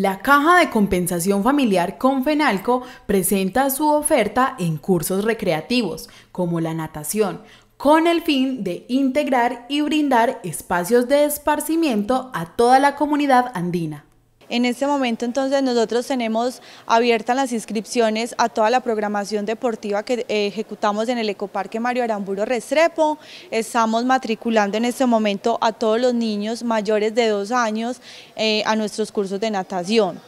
La Caja de Compensación Familiar Confenalco presenta su oferta en cursos recreativos, como la natación, con el fin de integrar y brindar espacios de esparcimiento a toda la comunidad andina. En este momento entonces nosotros tenemos abiertas las inscripciones a toda la programación deportiva que ejecutamos en el Ecoparque Mario Aramburo Restrepo. Estamos matriculando en este momento a todos los niños mayores de dos años eh, a nuestros cursos de natación.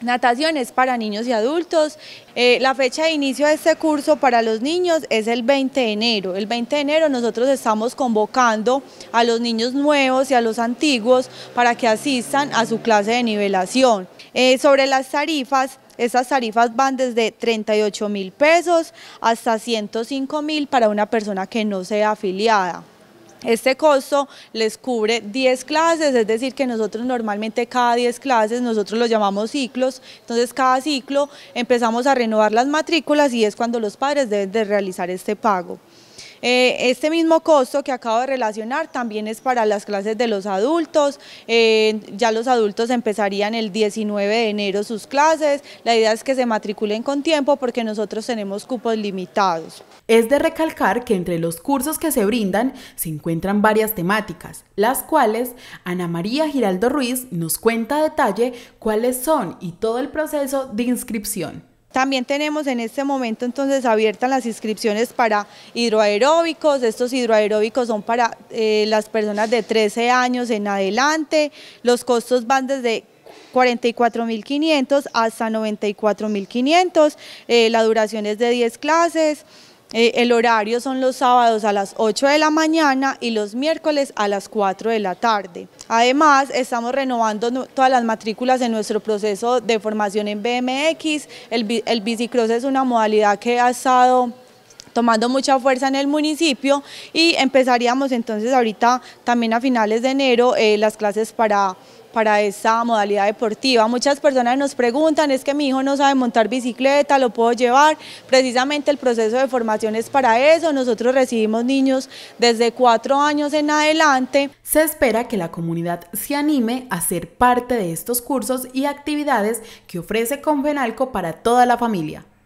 Natación es para niños y adultos. Eh, la fecha de inicio de este curso para los niños es el 20 de enero. El 20 de enero nosotros estamos convocando a los niños nuevos y a los antiguos para que asistan a su clase de nivelación. Eh, sobre las tarifas, estas tarifas van desde 38 mil pesos hasta 105 mil para una persona que no sea afiliada. Este costo les cubre 10 clases, es decir que nosotros normalmente cada 10 clases, nosotros lo llamamos ciclos, entonces cada ciclo empezamos a renovar las matrículas y es cuando los padres deben de realizar este pago. Eh, este mismo costo que acabo de relacionar también es para las clases de los adultos, eh, ya los adultos empezarían el 19 de enero sus clases, la idea es que se matriculen con tiempo porque nosotros tenemos cupos limitados. Es de recalcar que entre los cursos que se brindan se encuentran varias temáticas, las cuales Ana María Giraldo Ruiz nos cuenta a detalle cuáles son y todo el proceso de inscripción. También tenemos en este momento entonces abiertas las inscripciones para hidroaeróbicos, estos hidroaeróbicos son para eh, las personas de 13 años en adelante, los costos van desde 44.500 hasta 94.500, eh, la duración es de 10 clases, eh, el horario son los sábados a las 8 de la mañana y los miércoles a las 4 de la tarde. Además, estamos renovando todas las matrículas en nuestro proceso de formación en BMX. El, el bicicross es una modalidad que ha estado tomando mucha fuerza en el municipio y empezaríamos entonces ahorita también a finales de enero eh, las clases para para esta modalidad deportiva. Muchas personas nos preguntan, es que mi hijo no sabe montar bicicleta, lo puedo llevar. Precisamente el proceso de formación es para eso. Nosotros recibimos niños desde cuatro años en adelante. Se espera que la comunidad se anime a ser parte de estos cursos y actividades que ofrece Confenalco para toda la familia.